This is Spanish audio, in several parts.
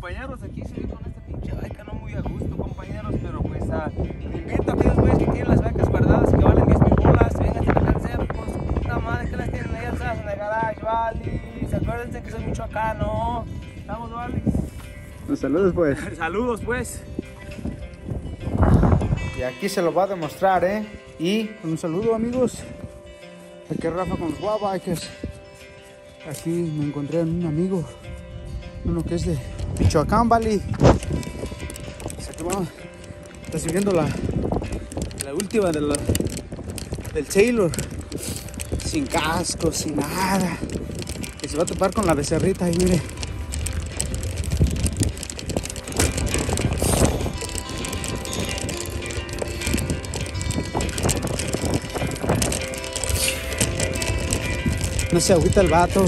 compañeros, aquí se con esta pinche baica no muy a gusto, compañeros, pero pues uh, invito a aquellos güeyes que tienen las vacas guardadas que valen 10 mil bolas, vengan a alcanzar, pues puta madre que las tienen ahí alzadas en el garage, vale. Acuérdense que soy michoacano. Estamos, vale. Los saludos pues. Saludos, pues. Y aquí se lo va a demostrar, ¿eh? Y un saludo, amigos. Aquí Rafa con los Wabikers. Aquí me encontré en un amigo, uno que es de Michoacán, Valley. Pues aquí vamos, está subiendo la, la última de del Taylor. Sin casco, sin nada. Y se va a topar con la becerrita ahí, mire. No se agüita el vato.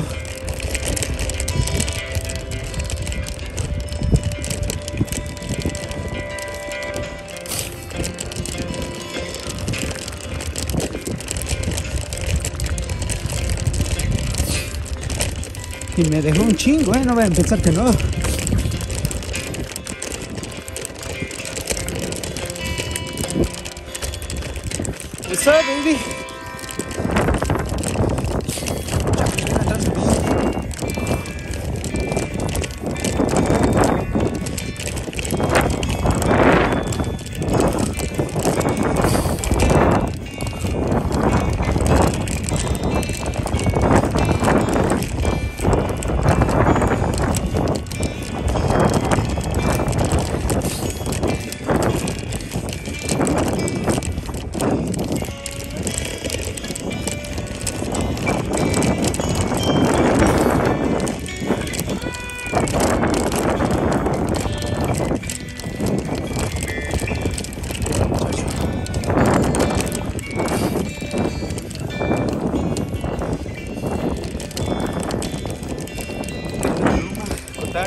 Y me dejó un chingo, ¿eh? No vayan a pensar que no. What's up, baby?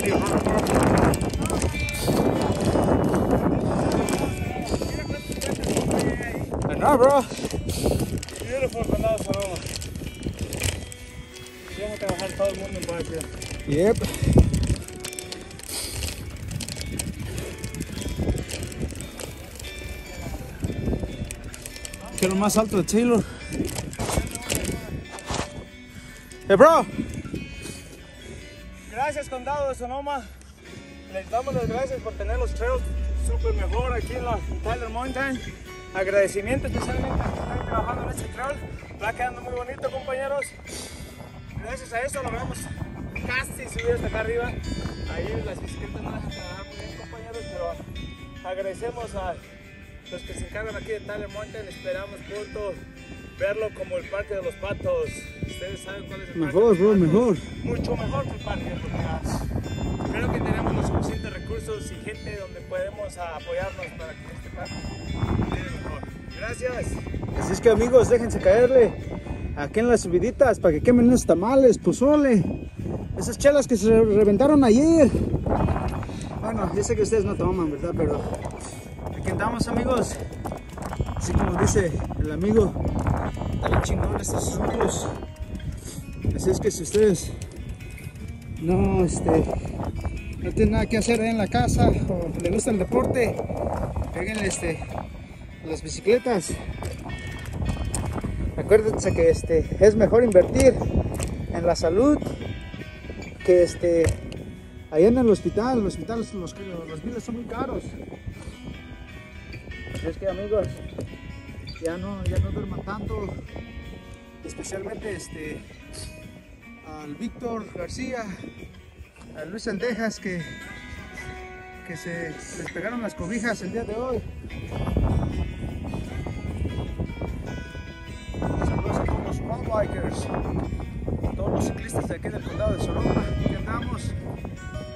Dario, I know, bro. Beautiful condado Sonoma. Vamos a trabajar todo el mundo en bike. Yep. Lo más alto de Taylor. Hey, bro. Gracias, Condado de Sonoma. Les damos las gracias por tener los trails súper mejor aquí en la Tyler Mountain. Agradecimiento especialmente a los que están trabajando en este trail. Va quedando muy bonito, compañeros. Gracias a eso lo vemos casi subido hasta acá arriba. Ahí las bicicletas no dejan trabajar muy bien, compañeros, pero agradecemos a los que se encargan aquí de Tyler Mountain. Esperamos pronto verlo como el Parque de los Patos. Ustedes saben cuál es el Mejor, de bro, mejor. Mucho mejor que el parque, porque ah, creo que tenemos los suficientes recursos y gente donde podemos apoyarnos para que este parque quede mejor. Gracias. Así es que amigos, déjense caerle aquí en las subiditas para que quemen esos tamales, pozole, esas chelas que se reventaron ayer. Bueno, yo sé que ustedes no toman, ¿verdad? Pero aquí andamos amigos. Así como dice el amigo, bien chingón estos asuntos. Así es que si ustedes no, este, no tienen nada que hacer ahí en la casa o le gusta el deporte, péguenle este, las bicicletas. Acuérdense que este, es mejor invertir en la salud que este, allá en el hospital. Los hospitales, los, los biles son muy caros. Así es que amigos, ya no, ya no duerman tanto. Especialmente este, al Víctor García, a Luis Sendejas que, que se les pegaron las cobijas el día de hoy. Saludos a todos los mountain bikers, a todos los ciclistas de aquí del condado de Sonoma. Aquí andamos.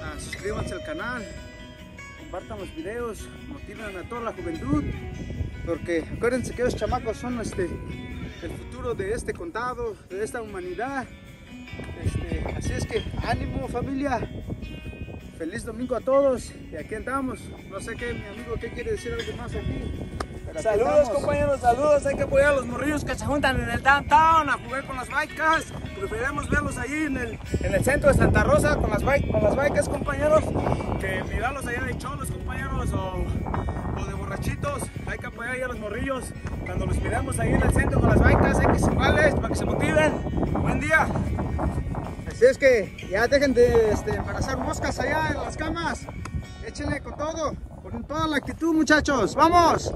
Ah, suscríbanse al canal, compartan los videos, motiven a toda la juventud. Porque acuérdense que esos chamacos son este, el futuro de este condado, de esta humanidad. Este, así es que ánimo familia. Feliz domingo a todos. Y aquí andamos. No sé qué, mi amigo, qué quiere decir algo más aquí. Saludos compañeros, saludos. Hay que apoyar a los morrillos que se juntan en el downtown a jugar con las bikes. Preferimos verlos ahí en el, en el centro de Santa Rosa con las, con las bikes, compañeros. Que mirarlos allá de cholos, compañeros, o, o, de borrachitos, hay que apoyar ahí a los morrillos. Cuando los miramos ahí en el centro con las baitas, hay que iguales para que se motiven. Buen día. Así es que ya dejen de este, embarazar moscas allá en las camas. Échenle con todo, con toda la actitud muchachos. ¡Vamos!